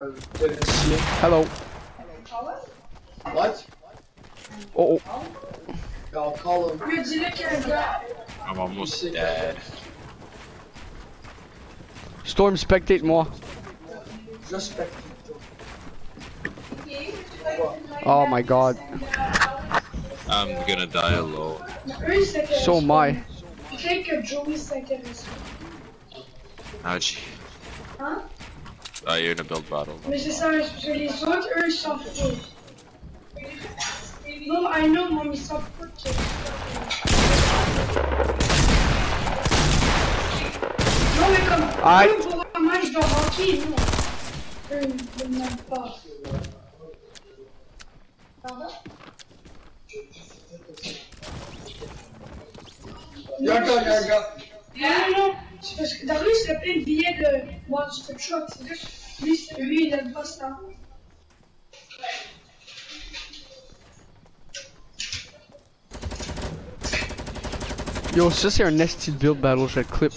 Didn't see it. Hello. What? Oh, oh. I'll call him. Mais dis-le qu'il y a un gars. I'm almost dead. Storm, spectate more. Just spectate. Oh my god. I'm gonna die alone. Eux. So am I. Peut-être Joey s'intéresse. Ouchie. Hein? Oh, you're in a build battle. Mais c'est ça, parce que les autres, eux, ils s'en foutent. Non, I know, mom, ils s'en foutent. Non, mais comme, Aïe. eux, pour un match de hockey, non. Eux, ils ne m'aiment pas. Pardon? Y'a C'est parce que Darius il a plein de billets de One Stop Shop, c'est juste lui, lui il aime pas ça. Yo, ça c'est un nasty build battle, je clip.